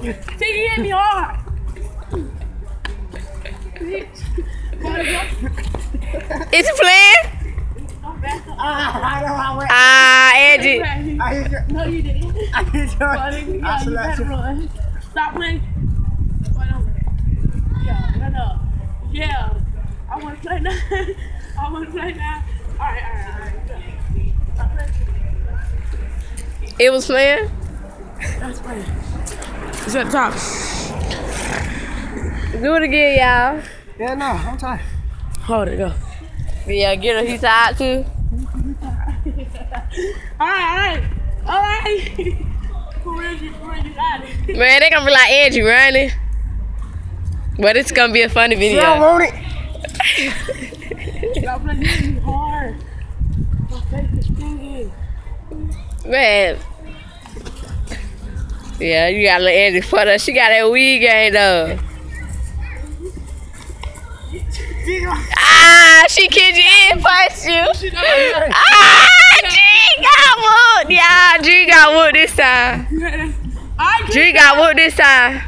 See, he hit me hard. Is he playing? Ah, I know I went. Angie. I hit your. No, you didn't. I hit your. But yeah, I you slapped run. Stop playing. Wait over. Yeah, no, no. Yeah. I want to play now. I want to play now. All right, all right, all right. Stop playing. It was playing? That's playing. It's at the top. Do it again, y'all. Yeah, no, I'm tired. Hold it, go. Yeah, get him. He's out too. All right, all right. All right. For you, for real, you got it. Man, they gonna be like Angie running. But it's gonna be a funny Yeah, video. I want it. Stop playing. You hit me hard. My face is stinging. Man. Yeah, you gotta let Angie put her. She got that weed game though. Ah, she kicked you in, punched you. Ah, G got whooped. Yeah, G got whooped this time. G got whooped this time.